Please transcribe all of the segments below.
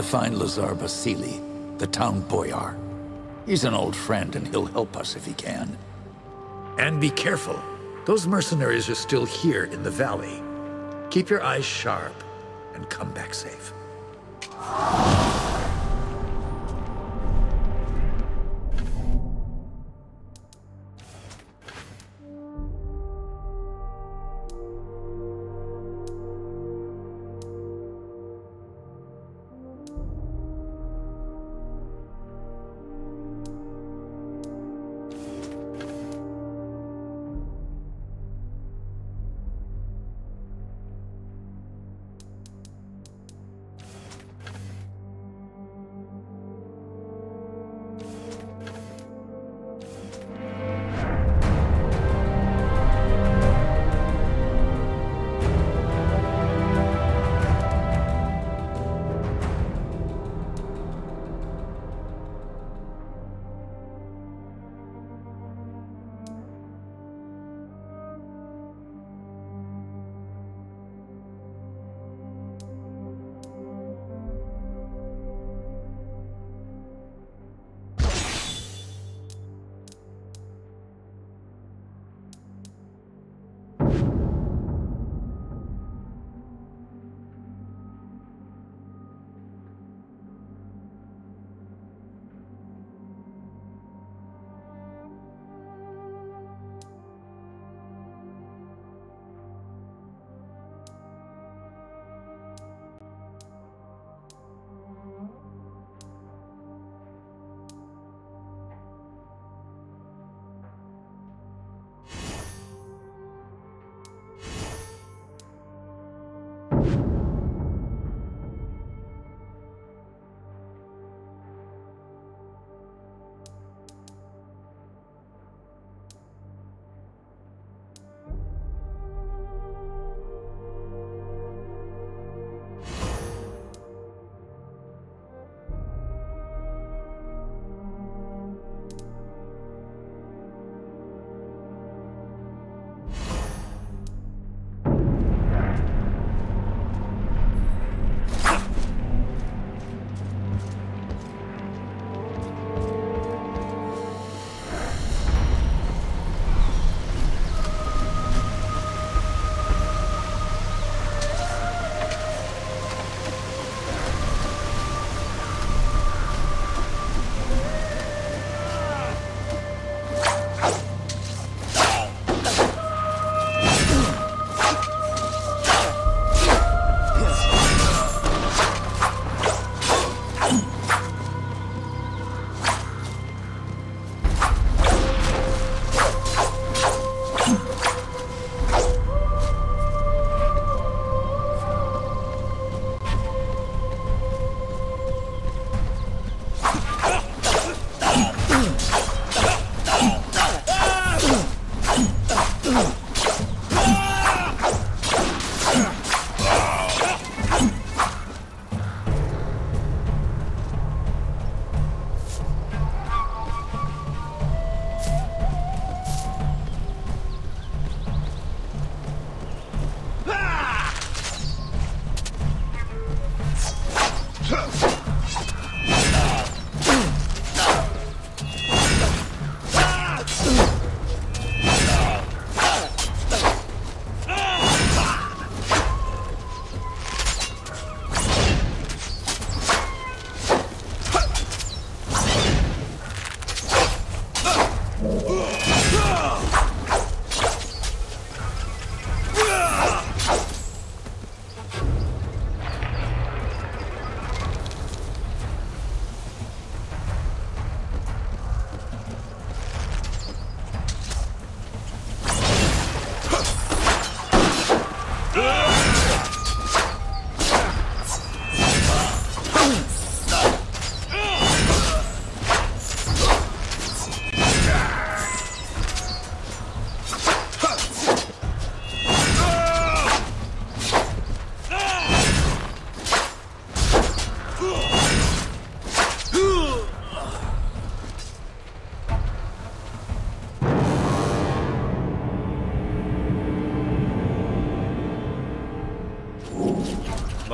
to find Lazar Basili, the town boyar. He's an old friend and he'll help us if he can. And be careful. Those mercenaries are still here in the valley. Keep your eyes sharp and come back safe.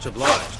Much obliged.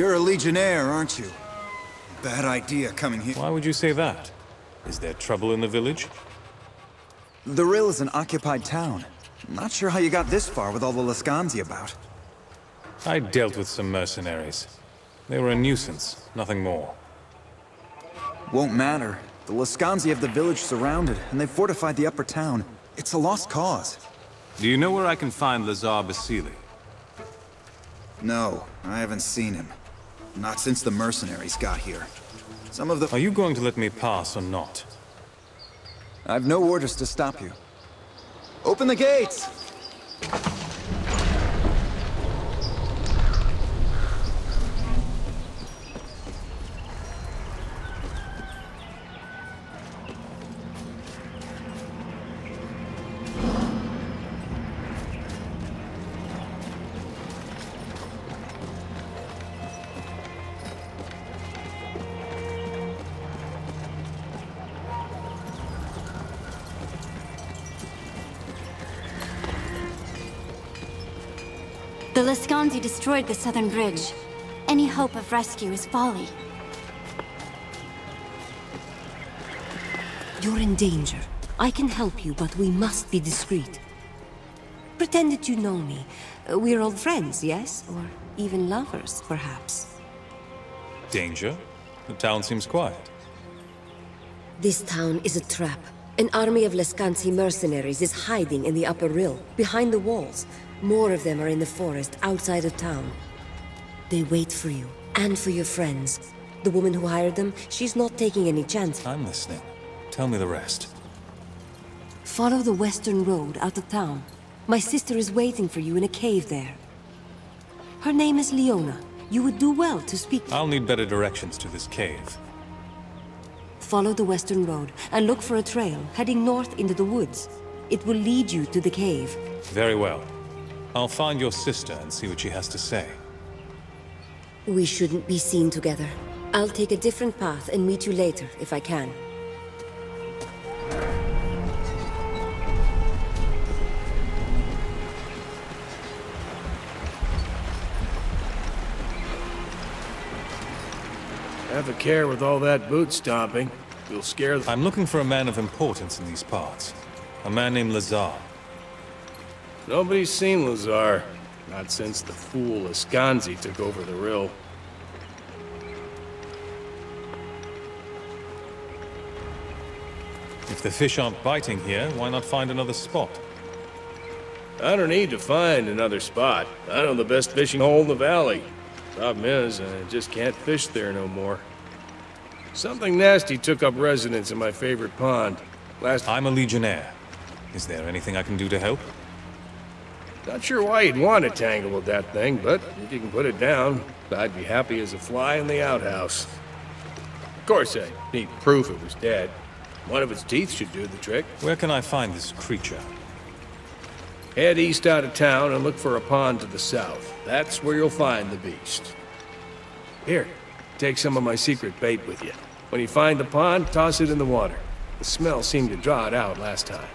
You're a Legionnaire, aren't you? Bad idea coming here. Why would you say that? Is there trouble in the village? The Rill is an occupied town. Not sure how you got this far with all the Lescanzi about. I dealt with some mercenaries. They were a nuisance, nothing more. Won't matter. The Lescanzi have the village surrounded, and they've fortified the upper town. It's a lost cause. Do you know where I can find Lazar Basili? No, I haven't seen him. Not since the mercenaries got here. Some of the... Are you going to let me pass or not? I've no orders to stop you. Open the gates! The Lescanzi destroyed the southern bridge. Any hope of rescue is folly. You're in danger. I can help you, but we must be discreet. Pretend that you know me. Uh, We're old friends, yes? Or even lovers, perhaps. Danger? The town seems quiet. This town is a trap. An army of Lescanzi mercenaries is hiding in the upper rill, behind the walls. More of them are in the forest, outside of town. They wait for you, and for your friends. The woman who hired them, she's not taking any chances. I'm listening. Tell me the rest. Follow the western road out of town. My sister is waiting for you in a cave there. Her name is Leona. You would do well to speak. I'll need better directions to this cave. Follow the western road and look for a trail heading north into the woods. It will lead you to the cave. Very well. I'll find your sister and see what she has to say. We shouldn't be seen together. I'll take a different path and meet you later if I can. Have a care with all that boot stomping. You'll scare the... I'm looking for a man of importance in these parts. A man named Lazar. Nobody's seen Lazar. Not since the fool Ascanzi took over the Rill. If the fish aren't biting here, why not find another spot? I don't need to find another spot. I know the best fishing hole in the valley. Problem is, I just can't fish there no more. Something nasty took up residence in my favorite pond. Last... I'm a Legionnaire. Is there anything I can do to help? Not sure why you'd want to tangle with that thing, but if you can put it down, I'd be happy as a fly in the outhouse. Of course, I need proof it was dead. One of its teeth should do the trick. Where can I find this creature? Head east out of town and look for a pond to the south. That's where you'll find the beast. Here, take some of my secret bait with you. When you find the pond, toss it in the water. The smell seemed to draw it out last time.